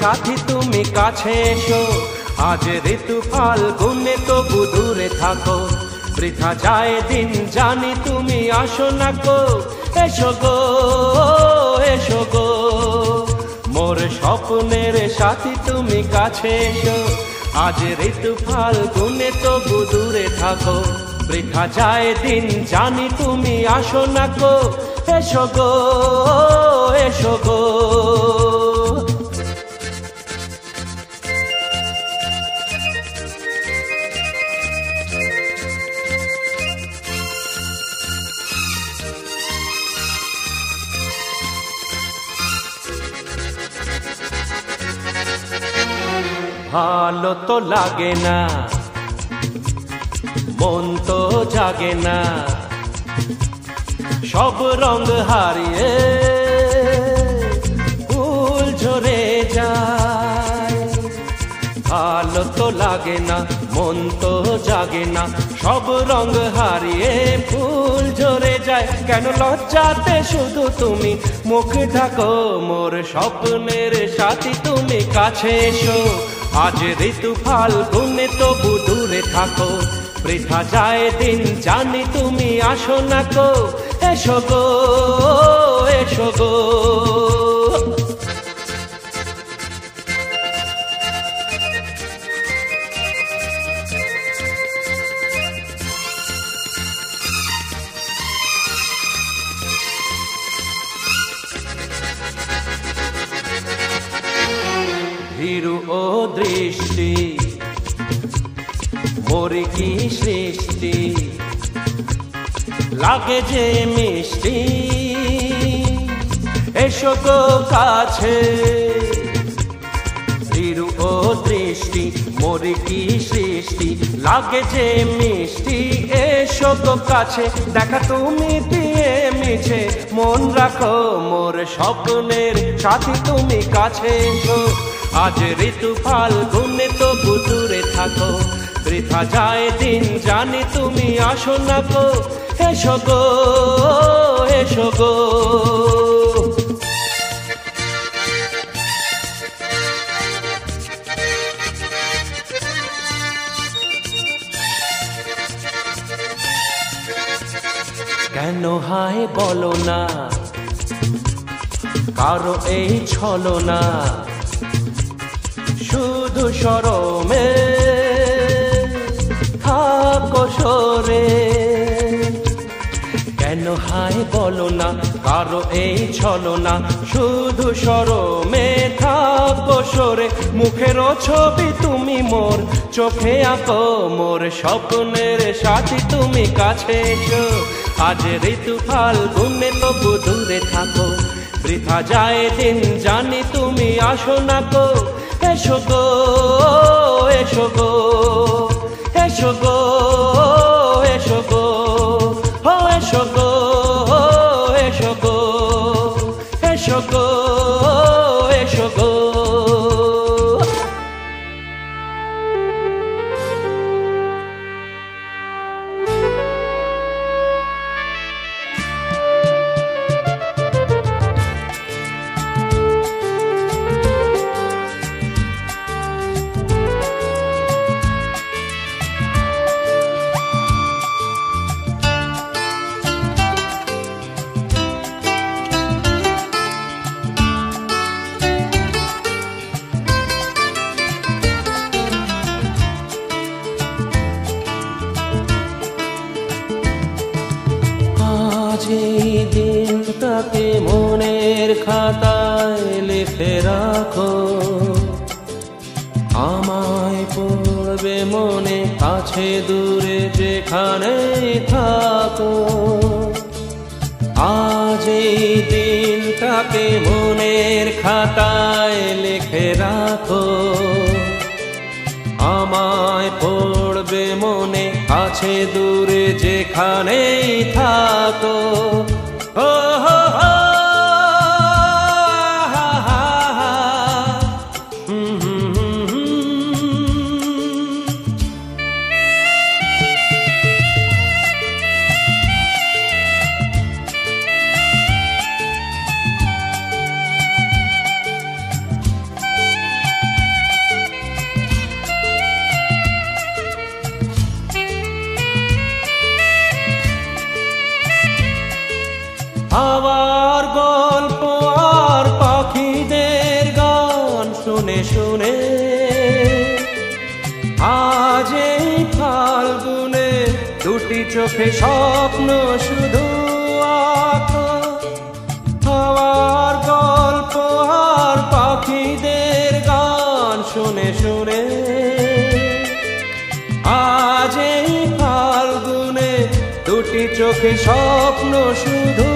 সাথী, তুমি কাছে এসো। আজ ঋতু ফাল গুনে তবু দূরে থাকো। বৃথা যায় দিন, জানি তুমি আসো না গো। এসো গো এসো গো। মোর স্বপ্নের সাথী, তুমি কাছে এসো। আজ ঋতু ফাল গুনে তবু দূরে থাকো। বৃথা যায় দিন, জানি তুমি আসো না গো। এসো গো এসো গো। ভালো তো লাগে না। মন তো জাগে না। সব রঙ হারিয়ে ফুল ঝরে যায়। ভালো তো লাগে না, মন তো জাগে না। সব রঙ হারিয়ে ফুল ঝরে যায়। কেন লজ্জাতে শুধু তুমি মুখ ঢাকো? মোর স্বপ্নের সাথী তুমি কাছে এসো। আজ ঋতু ফাল গুনে তবু দূরে থাকো। বৃথা যায় দিন, জানি তুমি আসো না কো। এসো গো এসো গো। লাগে যে মিষ্টি। এসো তো কাছে। ভীরু ও দৃষ্টি, মরি কি সৃষ্টি? লাগে যে মিষ্টি, এসো তো কাছে। দেখা তুমি দিয়ে মিছে, মন রাখো মোর স্বপ্নের সাথী তুমি কাছে। এসো, আজ ঋতু ফাল গুনে তো দূরে থাকো। বৃথা যায় দিন, জানি তুমি আসো না গো। এসো গো এসো গো কেন হায় বলো না? কারও এই ছলো না শুধু সরমে থাকো সরে। হায় বলো না, কারও এই ছলো না। শুধু সরমে থাকো সরে, মুখের ছবি তুমি মোর, চোখে আঁকো মোর। স্বপ্নের সাথী তুমি কাছে এসো, আজ ঋতু ফাল গুনে তবু দূরে থাকো। বৃথা যায় দিন, জানি তুমি আসো না গো। এসো গো এসো গো এসো গো। চোখে স্বপ্ন, শুধু আবার গল্প আর পাখিদের গান শুনে শুনে। আজ এই ফাল্গুনে দুটি চোখে স্বপ্ন, শুধু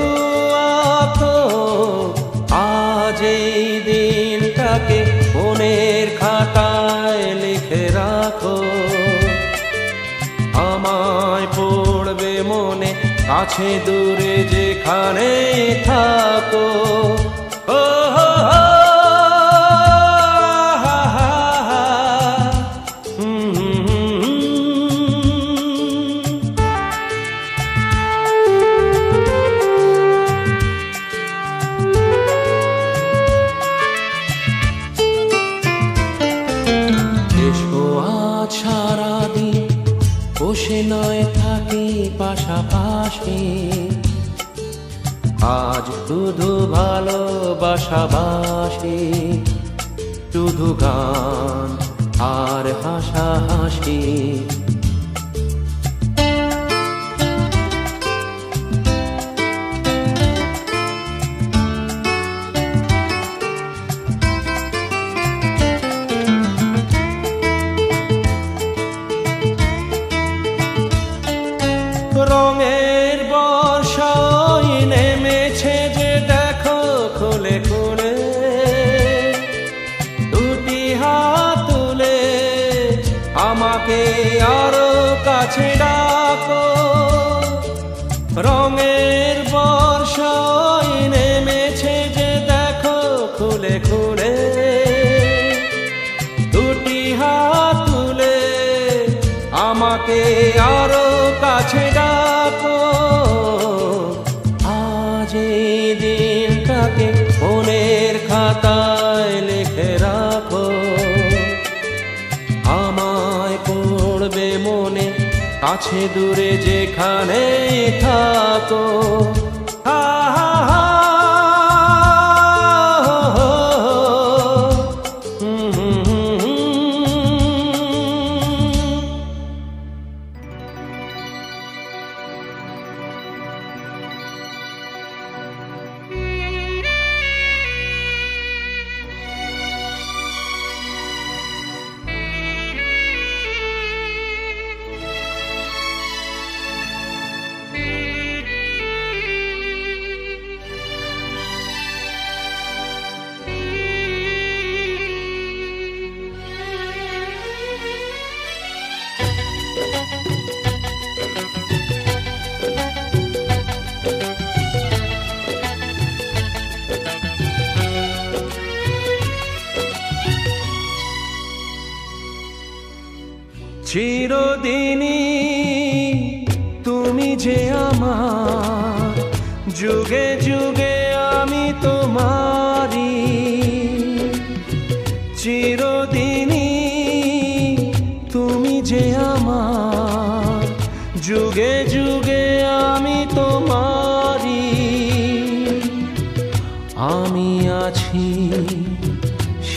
কাছে দূরে যেখানে থাকো বসে নয় থাকি পাশাপাশি। আজ শুধু ভালোবাসাবাসি শুধু গান আর হাসাহাসি। রঙের আরও কাছে ডাকো। আজ এই দিনটাকে মনের খাতায় লিখে রাখো। আমায় পড়বে মনে, কাছে দূরে যেখানে থাকো।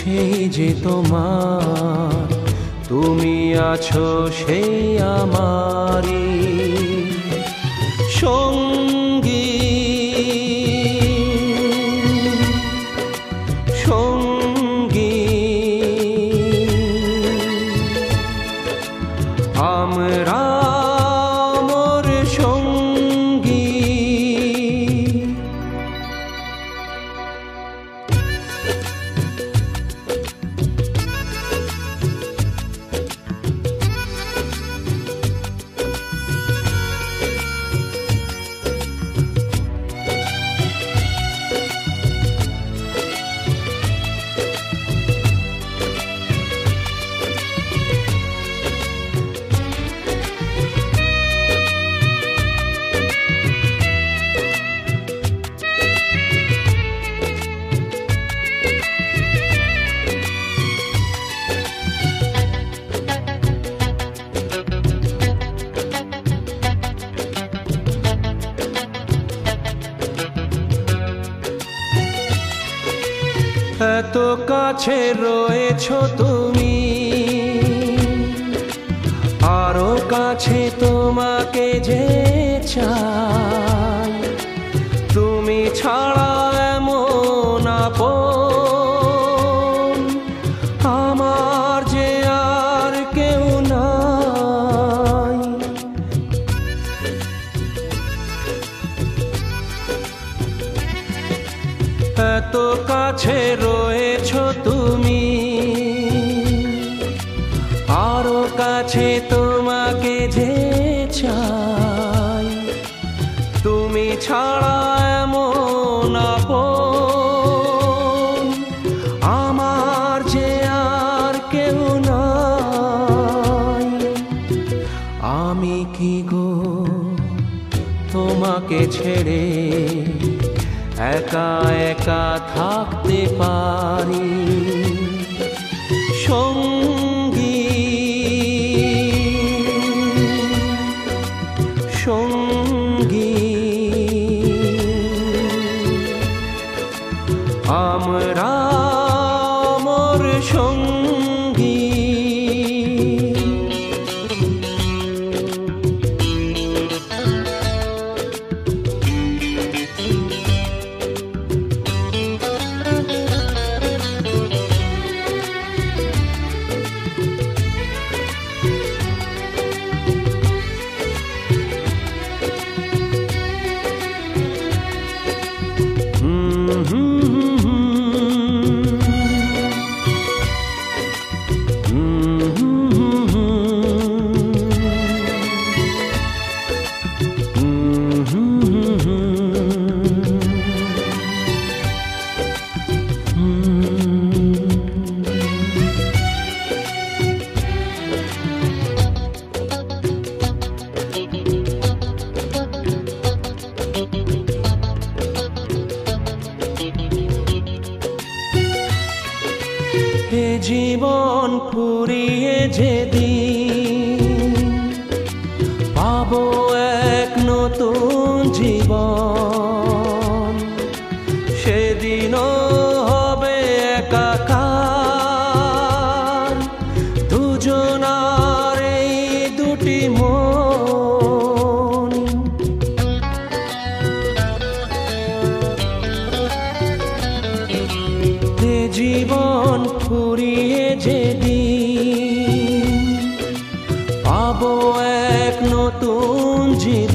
সেই যে তোমার তুমি আছো সেই আমারি সঙ্গী 家 একা একা থাকতে পারি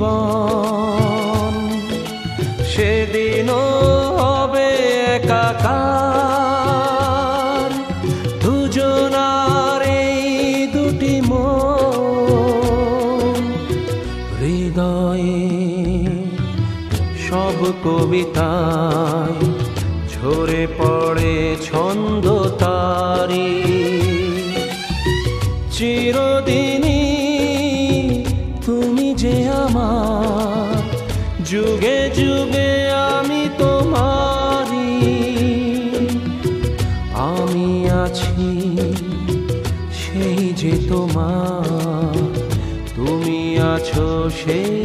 জীবন। সেদিনও হবে একাকার। দুজনার এই দুটি হৃদয়ে সব কবিতা shame.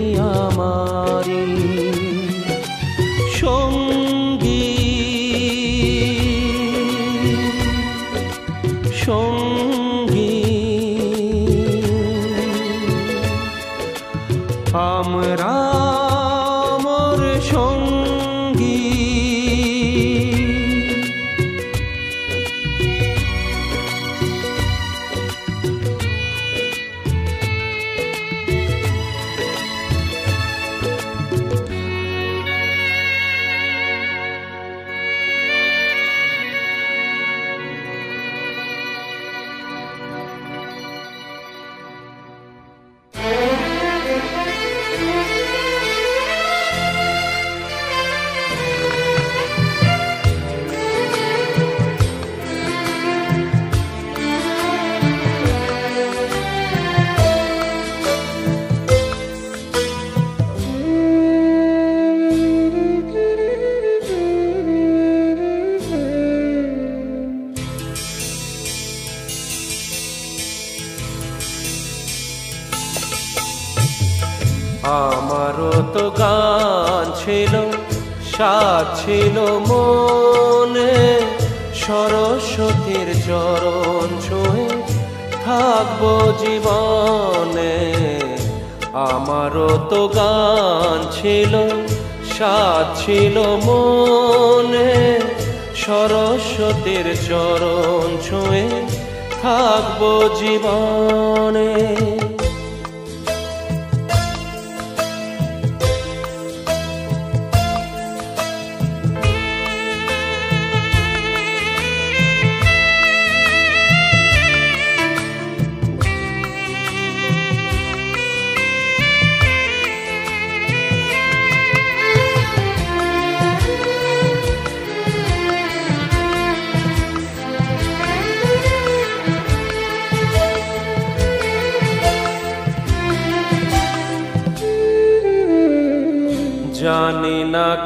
ছিল মনে সরস্বতীর চরণ ছুঁয়ে থাকব জীবনে। আমারও তো গান ছিল সাত ছিল মনে সরস্বতীর চরণ ছুঁয়ে থাকব জীবনে।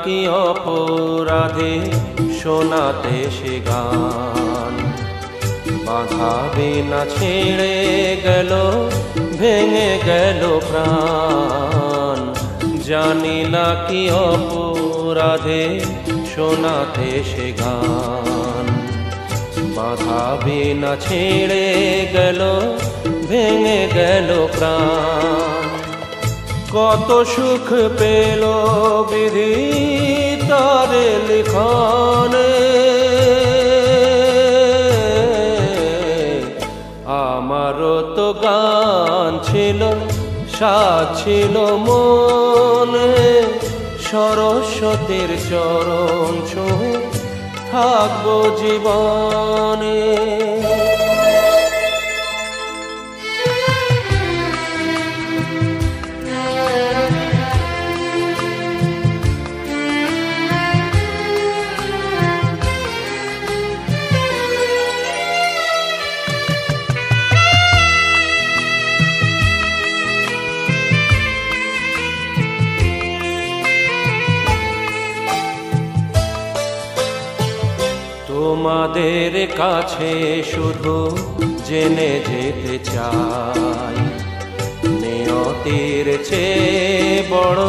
কি অপরাধে শোনাতে সে গান? বাঁধাবে না ছেড়ে গেল, ভেঙে গেল প্রাণ। জানি না কি অপরাধে শোনাতে সে গান? বাঁধাবে না ছেড়ে গেল, ভেঙে গেল প্রাণ। কত সুখ পেল বিধি তার লিখনে। আমারও তো গান ছিল সাত ছিল মনে। সরস্বতীর চরণ ছুঁয়ে থাকব জীবনে। তোমাদের কাছে শুধু জেনে যেতে চাই। নিয়তির চেয়ে বড়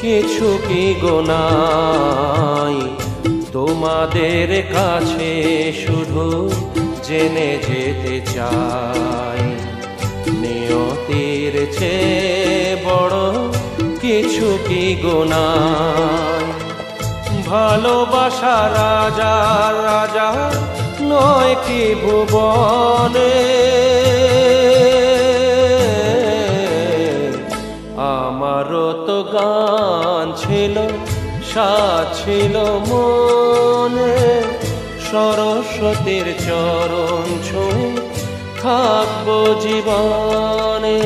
কিছু কি গোনাই তোমাদের কাছে শুধু জেনে যেতে চাই। নিয়তির চেয়ে বড় কিছু কি গোনাই ভালোবাসা রাজা রাজা নয় কি ভুবনে। আমারও তো গান ছিল সাত ছিল মনে। সরস্বতীর চরণ ছুঁয়ে থাকব জীবনে।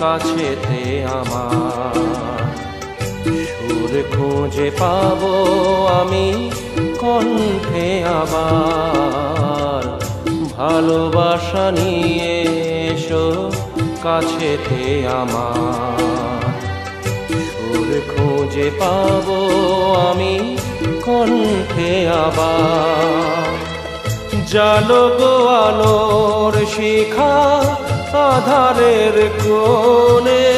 কাছেতে আমার। সুর খুঁজে পাব আমি কণ্ঠে আবার। ভালোবাসা নিয়ে এসো কাছেতে আমার। সুর খুঁজে পাব আমি কণ্ঠে আবার। জালো গো আলোর শিখা আধারের কোণে।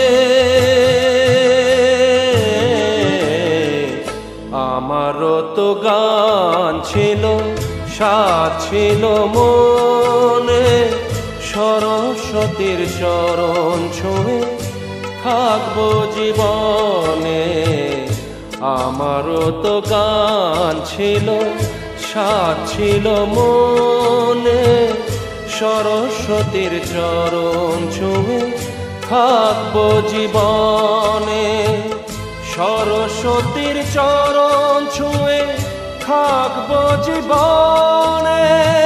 আমারও তো গান ছিল সাত ছিল মনে। সরস্বতীর চরণ ছুঁয়ে থাকব জীবনে। আমারও তো গান ছিল সাত ছিল মনে। সরস্বতীর চরণ ছুঁয়ে থাকব জীবনে। সরস্বতীর চরণ ছুঁয়ে থাকব জীবনে।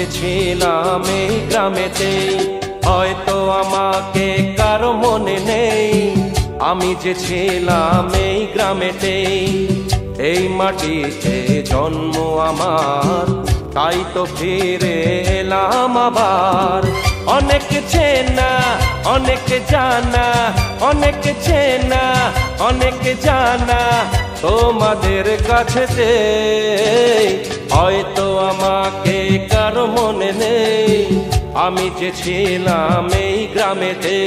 আমি ছিলাম এই গ্রামেতে। হয়তো আমাকে কারও মনে নেই। আমি যে ছিলাম এই গ্রামেতে। এই মাটিতে জন্ম আমার, তাই তো ফিরে এলাম আবার। অনেক চেনা, অনেক জানা, অনেক চেনা, অনেক জানা তোমাদের কাছেতে। হয়তো আমাকে কারও মনে নেই। আমি যে ছিলাম এই গ্রামেতে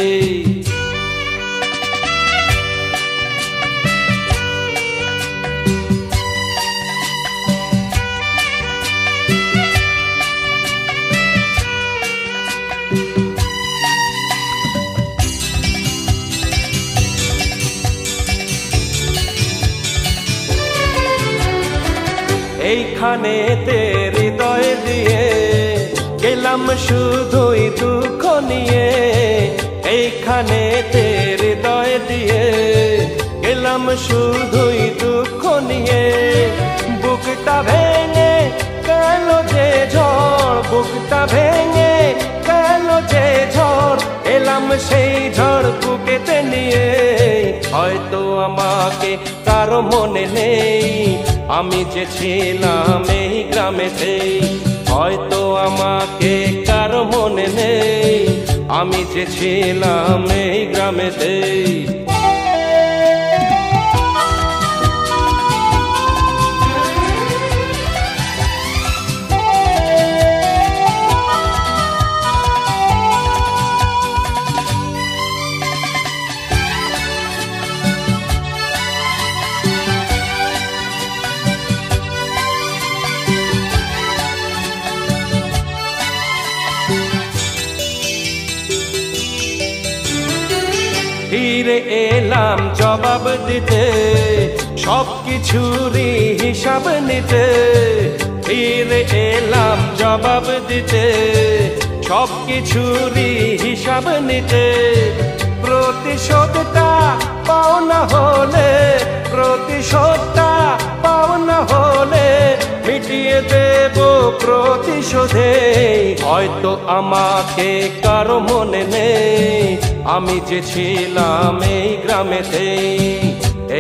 এইখানে তে হৃদয় দিয়ে গেলাম শুধুই দুঃখ নিয়ে। এইখানে তে হৃদয় দিয়ে গেলাম শুধুই দুঃখ নিয়ে। বুকটা ভেঙে গেল যে ঝড়, বুকটা ভেঙে গেল যে ঝড়। এলাম সেই ঝড় বুকেতে নিয়ে। হয়তো আমাকে কারও মনে নেই। আমি যে ছিলাম এই গ্রামেতে হয়তো আমাকে কারও মনে নেই। আমি যে ছিলাম এই গ্রামেতে ফিরে এলাম জবাব দিতে সব কিছুরই হিসাব নিতে। ফিরে এলাম জবাব দিতে সব কিছুরই হিসাব নিতে। প্রতিশোধটা পাওনা হলে, প্রতিশোধটা পাওনা হলে মিটিয়ে দেব প্রতিশোধে। হয়তো আমাকে কারও মনে নেই আমি যে ছিলাম এই গ্রামেতে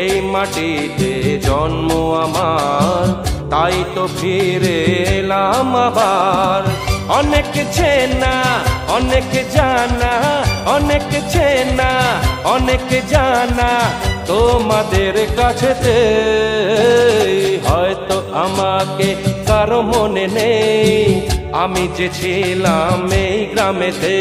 এই মাটিতে জন্ম আমার, তাই তো ফিরে এলাম আবার। অনেক চেনা, অনেক জানা, অনেক চেনা, অনেক জানা তোমাদের কাছেতে। হয়তো আমাকে কারও মনে নেই, আমি যে ছিলাম এই গ্রামেতে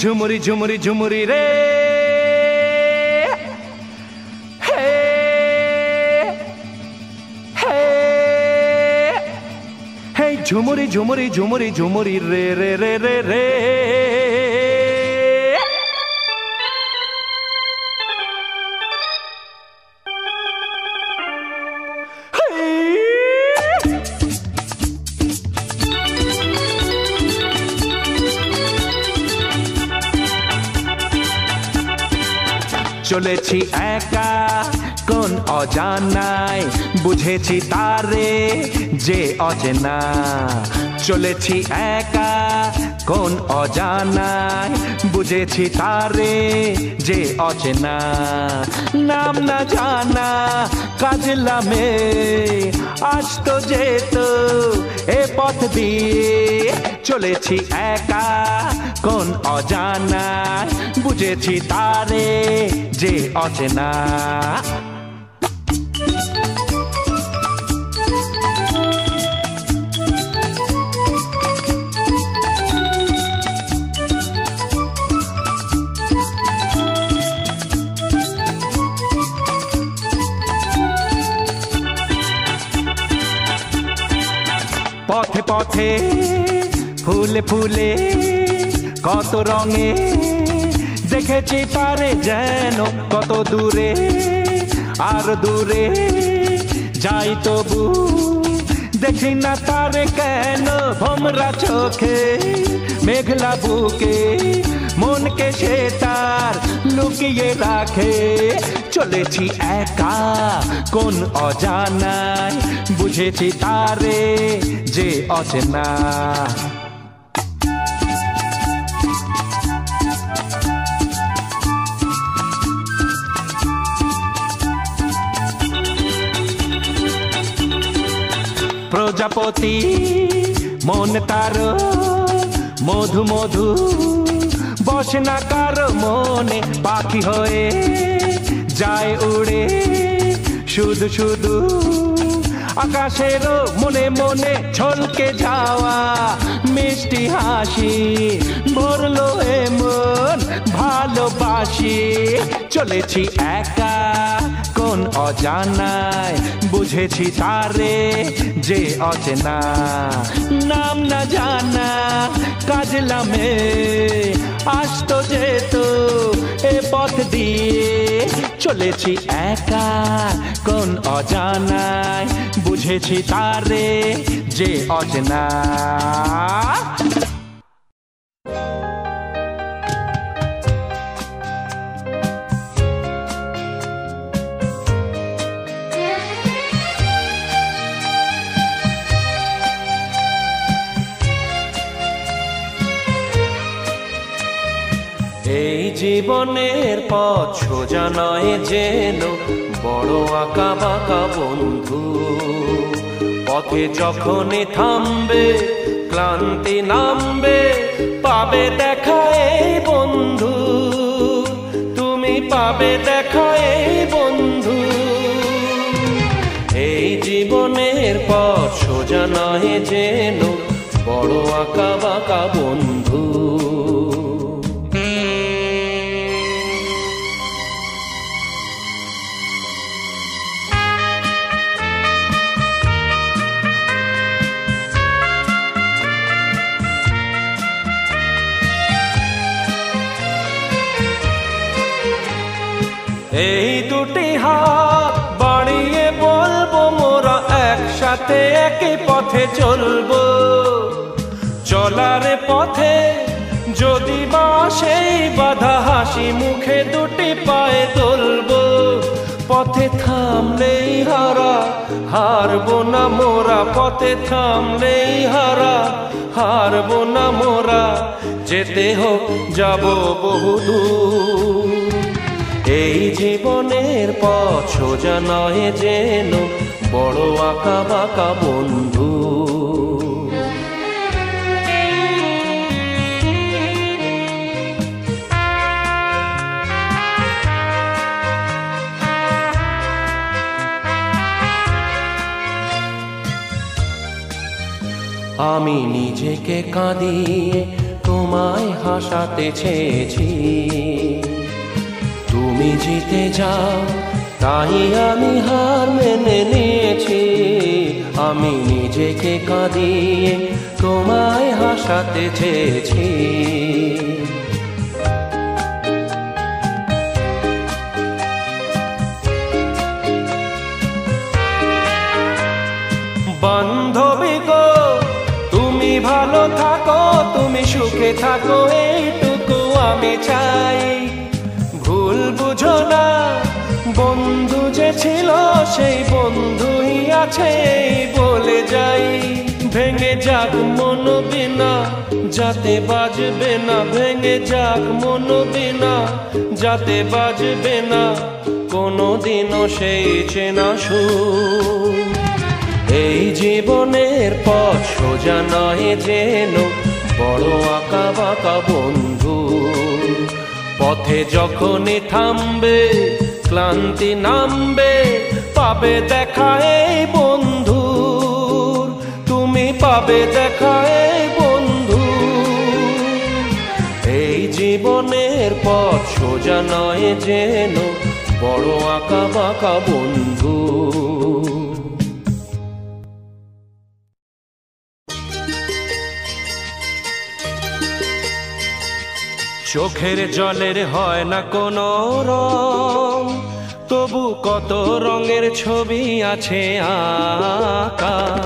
ঝুমুরি ঝুমুরি ঝুমুরি রে ঝুমুরি ঝুমুরি ঝুমুরি ঝুমুরি, রে রে রে রে রে। চলেছি একা, কোন অজানায়, বুঝেছি তারে যে অচেনা, চলেছি একা, কোন অজানায়? বুঝেছি তারে যে অচেনা, নাম না জানা কাজলামে আজ তো যেত এ পথ দিয়ে, চলেছি একা, কোন অজানায়? বুঝেছি তারে যে অচেনা। পথে পথে ফুলে ফুলে কত রঙে দেখেছি পারে যেন কত দূরে, আর দূরে যাই তবু দেখি না তারে কেন ভমরা চোখে, মেঘলা বুকে মনকে সে তার লুকিয়ে রাখে। চলেছি একা, কোন অজানায় বুঝেছি তারে যে অচেনা। প্রজাপতি, মন তার, মধু মধু, বসে না কার মনে পাখি হয়ে যায় উড়ে শুধু শুধু আকাশের মনে মনে ছলকে যাওয়া মিষ্টি হাসি, ভরলো এমন ভালোবাসি। চলেছি একা কোন অজানায়, বুঝেছি তারে যে অচেনা। নাম না জানা কাজলামে আসতো যেত এ পথ দিয়ে। চলেছি একা কোন অজানায় বুঝেছি তারে যে অচেনা জীবনের পথ সোজা নয় যেন বড় আঁকা বাঁকা বন্ধু। পথে যখনই থামবে, ক্লান্তি নামবে, পাবে দেখা এই বন্ধু। তুমি পাবে দেখা এই বন্ধু। এই জীবনের পথ সোজা নয় যেন বড় আঁকা বাঁকা বন্ধু। পথে চলবো, চলার পথে যদি বা সেই বাধা হাসি মুখে দুটি পায়ে তুলবো, পথে থামলেই হারা, হারব না মোরা, পথে থামলেই হারা, হারব না মোরা, যেতে হোক, যাব বহুদূর এই জীবনের পথ সোজা নয় যেন বড় আঁকা বাঁকা বন্ধু। আমি নিজেকে কাঁদিয়ে তোমায় হাসাতে চেয়েছি। তুমি জিতে যাও তাই আমি হার মেনে নিয়েছি। আমি নিজেকে কাঁদিয়ে তোমায় হাসাতে চেয়েছি। বান্ধবী গো, তুমি ভালো থাকো, তুমি সুখে থাকো, এইটুকু আমি চাই। ভুল বুঝো না বন্ধু যে ছিল, সেই বন্ধুই আছে বলে যাই। ভেঙে যাক মন বিনা, যাতে বাজবে না। ভেঙে যাক মন বিনা, যাতে বাজবে না। কোনো দিনও সেই চেনা সুর। এই জীবনের পথ সোজা নয় যেন, বড় আঁকা বাঁকা বন্ধু পথে যখনই থামবে ক্লান্তি নামবে, পাবে দেখা এই বন্ধু তুমি পাবে দেখা এই বন্ধু এই জীবনের পথ সোজা নয় যেন, বড় আঁকা বাঁকা বন্ধু। চোখের জলের হয় না কোনো রং। তবু কত রঙের ছবি আছে আঁকা।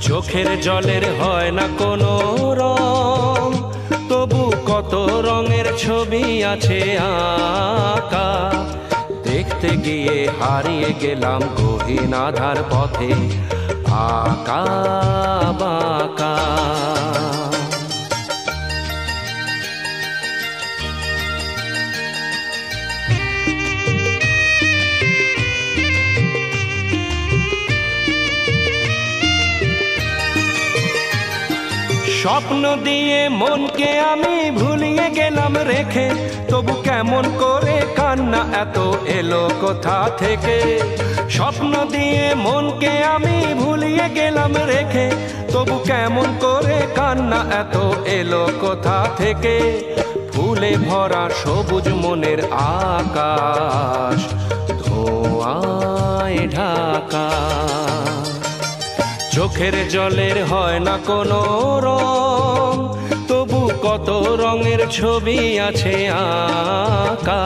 চোখের জলের হয় না কোনো রং। তবু কত রঙের ছবি আছে আঁকা। দেখতে গিয়ে হারিয়ে গেলাম গহীন আধার পথে। আকা বাকা। স্বপ্ন দিয়ে মনকে আমি ভুলিয়ে গেলাম রেখে। তবু কেমন করে কান্না এত এলো কোথা থেকে? স্বপ্ন দিয়ে মনকে আমি ভুলিয়ে গেলাম রেখে। তবু কেমন করে কান্না এত এলো কোথা থেকে? ফুলে ভরা সবুজ মনের আকাশ, ধোঁয়ায় ঢাকা। চোখের জলের হয় না কোনো রং। তবু কত রঙের ছবি আছে আঁকা।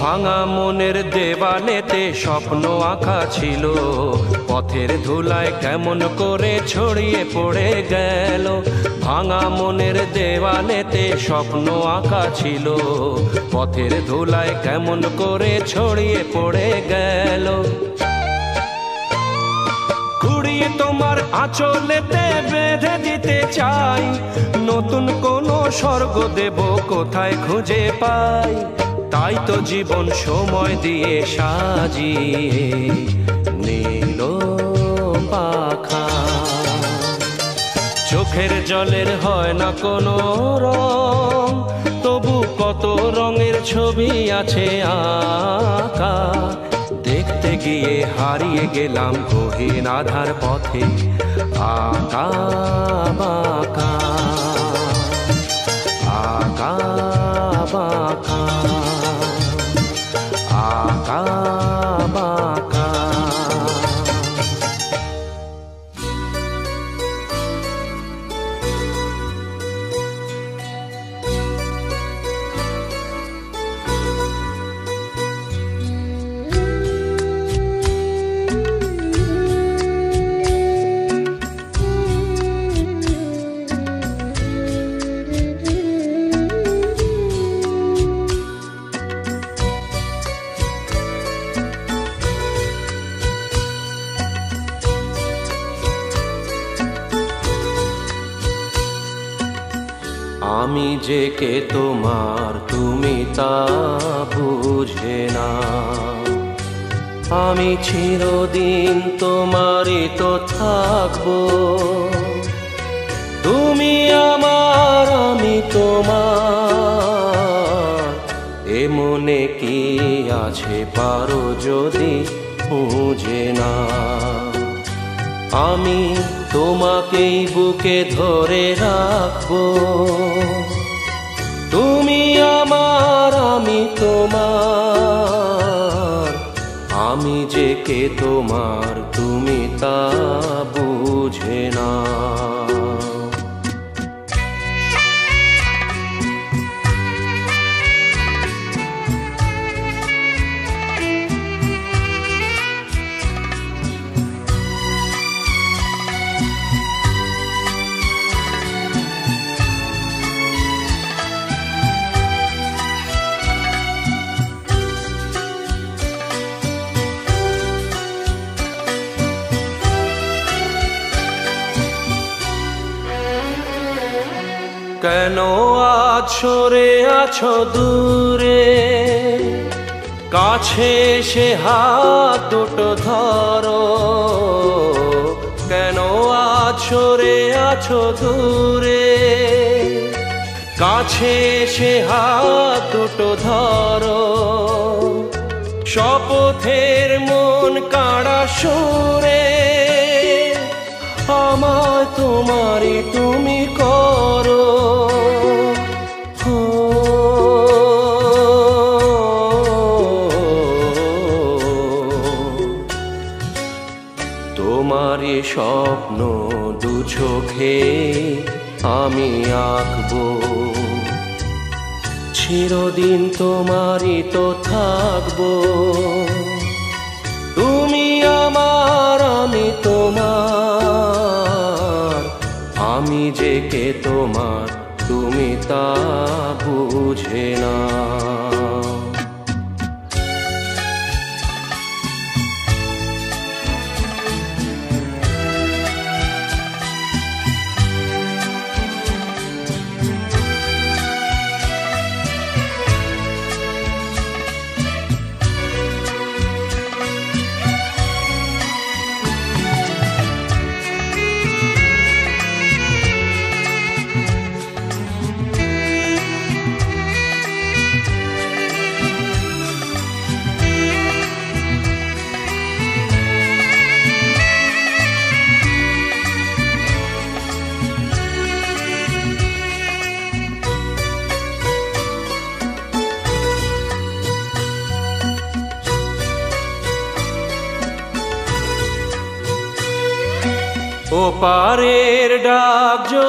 ভাঙা মনের দেওয়ালেতে স্বপ্ন আঁকা ছিল। পথের ধুলায় কেমন করে ছড়িয়ে পড়ে গেল। ভাঙা মনের দেওয়ালেতে স্বপ্ন আঁকা ছিল। পথের ধুলায় কেমন করে ছড়িয়ে পড়ে গেল। কুড়িয়ে তোমার আঁচলেতে বেঁধে দিতে চাই। নতুন কোনো স্বর্গ দেব কোথায় খুঁজে পাই? তাই তো জীবন সময় দিয়ে সাজিয়ে নীল পাখা। চোখের জলের হয় না কোনো রং, তবু কত রঙের ছবি আছে আঁকা। দেখতে গিয়ে হারিয়ে গেলাম গহীন আধার পথে আকা বাকা। আকা আমি যে কে তোমার, তুমি তা বুঝে না। আমি চিরদিন তোমারই তো থাকব। তুমি আমার, আমি তোমার। এ মনে কি আছে পারো যদি বুঝে না। আমি তোমাকেই বুকে ধরে রাখব। তুমি আমার, আমি তোমার। আমি যে কে তোমার, তুমি তা বুঝে না। আজ সরে আছো দূরে, কাছে সে হাত দুটো ধরো। কেন আজ সরে আছো দূরে, কাছে সে হাত দুটো ধরো। শপথের মন কাড়া সুরে, আমায় তোমারই তুমি চোখে আমি আঁকবো। চিরদিন তোমারই তো থাকব। তুমি আমার, আমি তোমার। আমি যে কে তোমার, তুমি তা বুঝে না।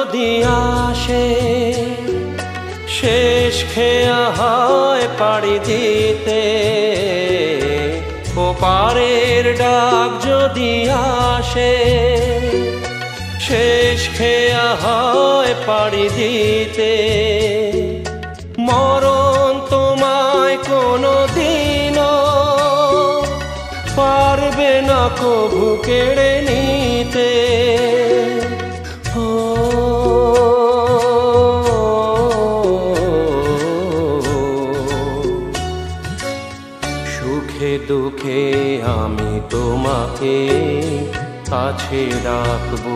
যদি আসে, শেষ খেয়া হয় পাড়ি দিতে। ও পারের ডাক যদি আসে, শেষ খেয়া হয় পাড়ি দিতে। মরণ তোমায় কোনো দিনও পারবে না কবু কেড়ে। কাছে রাখব।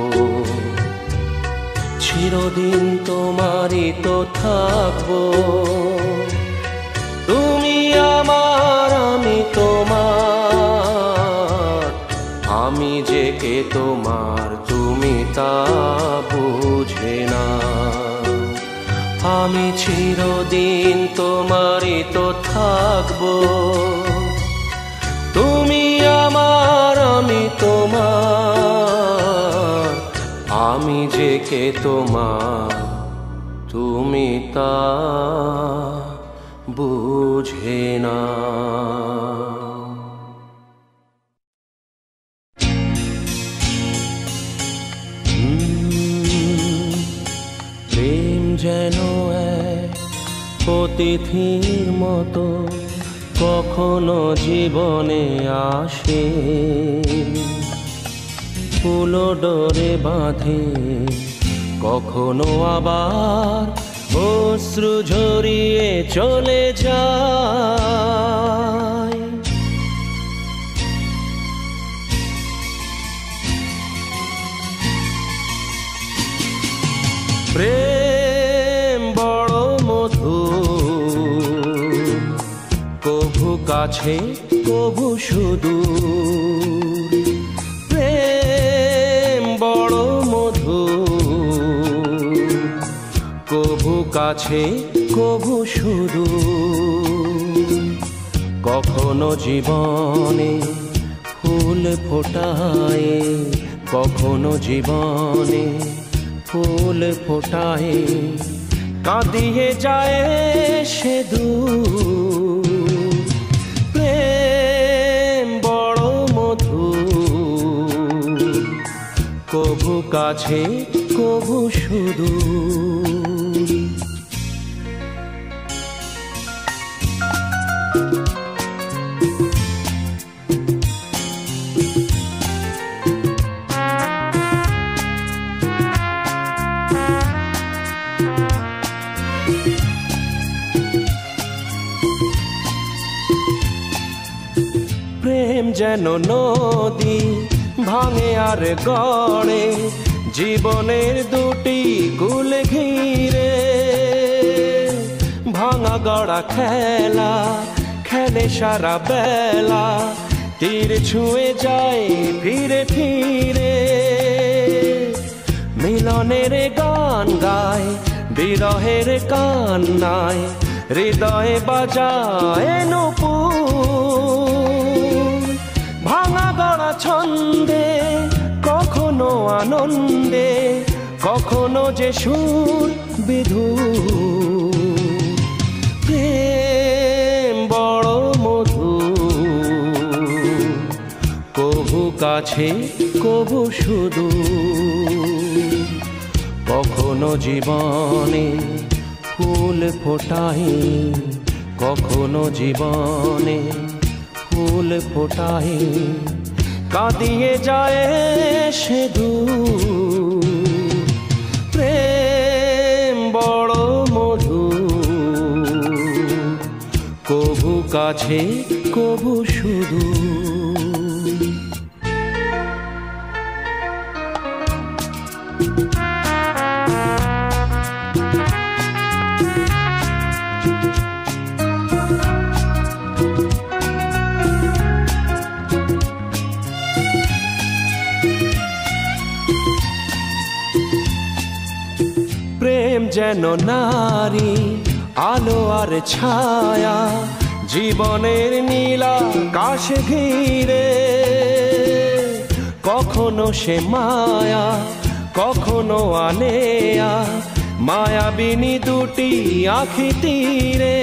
চিরদিন তোমারই তো থাকব। তুমি আমার, আমি তোমার। আমি যে কে তোমার, তুমি তা বুঝে না। আমি চিরদিন তোমারই তো থাকব। তুমি আমার, আমি তোমার। আমি যে কে তোমার? তুমি তা বুঝে না। প্রেম যেন এক অতিথির মতো কখনো জীবনে আসে। ফুলো ডোরে বাঁধে। কখনো আবার অশ্রু ঝরিয়ে চলে যায়। প্রেম বড় মধু কভু কাছে কভু শুধু কাছে কভু শুধু। কখনো জীবনে ফুল ফোটায়, কখনো জীবনে ফুল ফোটায়। কাঁদিয়ে যায় সে প্রেম বড় মধু কভু কাছে কভু শুধু। যেন নদী ভাঙে আর গড়ে, জীবনের দুটি কুল ঘিরে। ভাঙা গড়া খেলা, খেলে সারা বেলা, তীর ছুঁয়ে যায় ফিরে ফিরে। মিলনের গান গায়, বিরহের কান্নায়, হৃদয়ে বাজায় নপুর। ছন্দে কখনো আনন্দে, কখনো যে সুর বিধু প্রেম বড় মধু কবু কাছে কবু শুধু। কখনো জীবনে ফুল ফোটাই, কখনো জীবনে ফুল ফোটাই। কাঁদিয়ে যায় সে প্রেম বড় মধু কবু কাছে কবু শুধু যেন নারী, আলো আর ছায়া, জীবনের নীলা কাশ ঘিরে। কখনো সে মায়া, কখনো আনেয়া, মায়াবিনী দুটি আখি তীরে।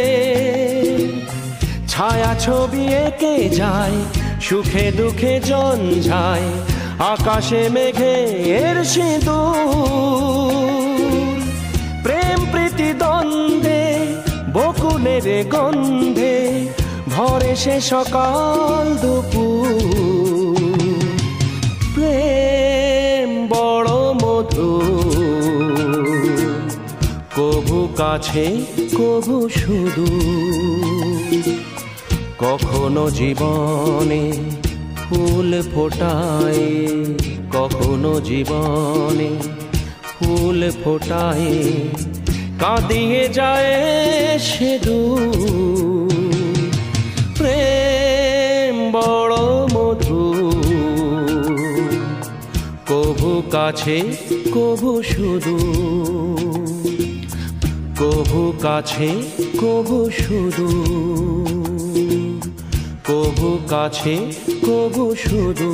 ছায়া ছবি এঁকে যায়, সুখে দুঃখে জন যায়, আকাশে মেঘে এর সিঁদুর। বকুলের গন্ধে ভরে সে সকাল দুপুর। প্রেম বড় মধু কভু কাছে, কভু শুধু। কখনো জীবনে ফুল ফোটায়, কখনো জীবনে ফুল ফোটায়। কাঁদিয়ে যায় সেদু প্রেম বড় মধু কভু কাছে কভু শুধু। কভু কাছে কভু শুধু। কভু কাছে কভু শুধু।